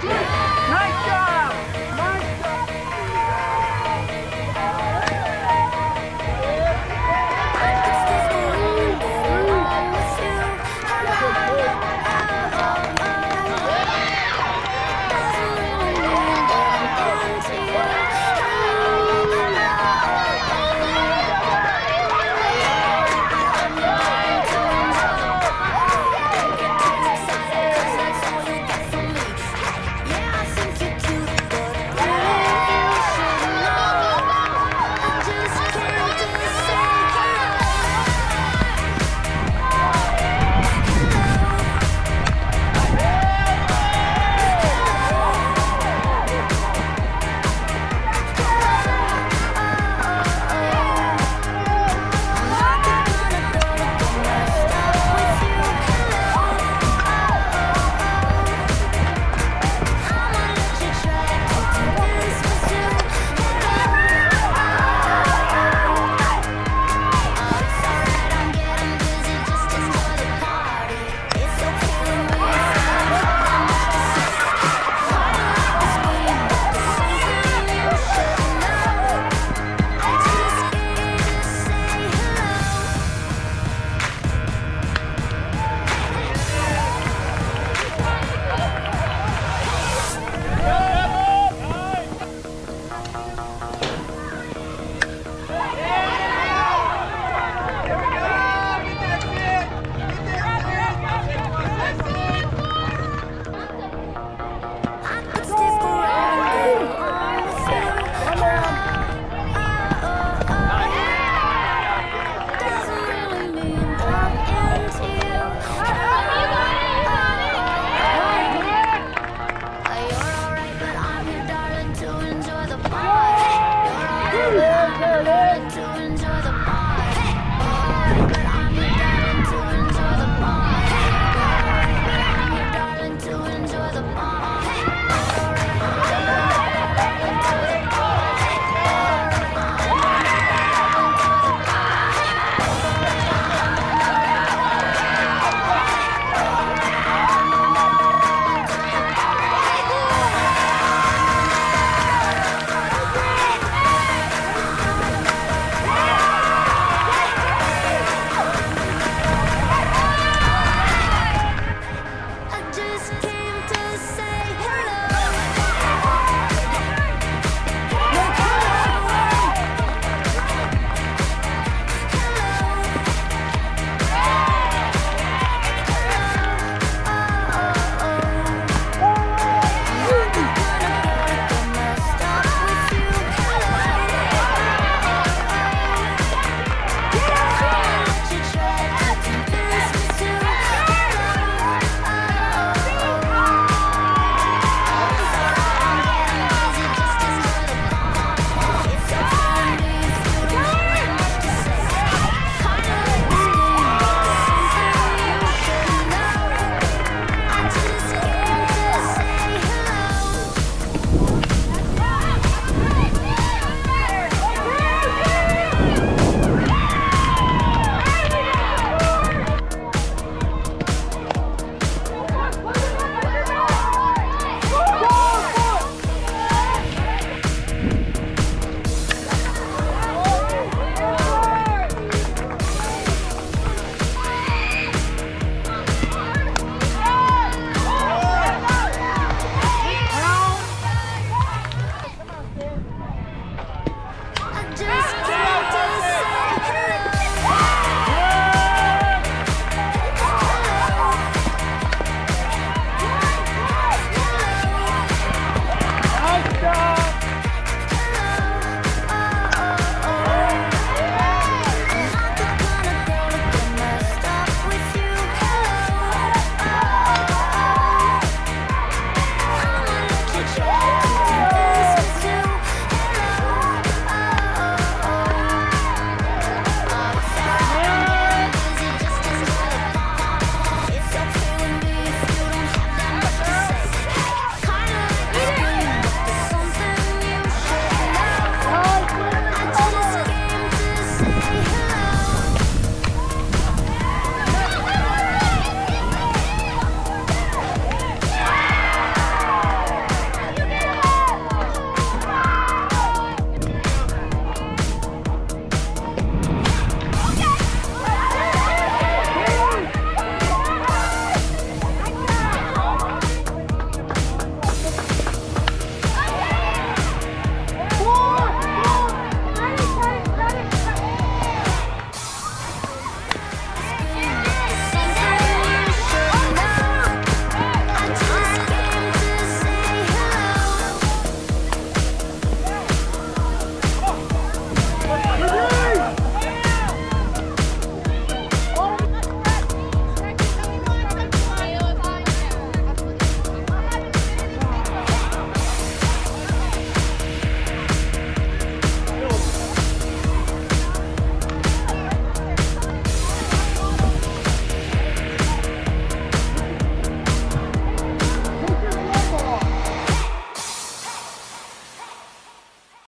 对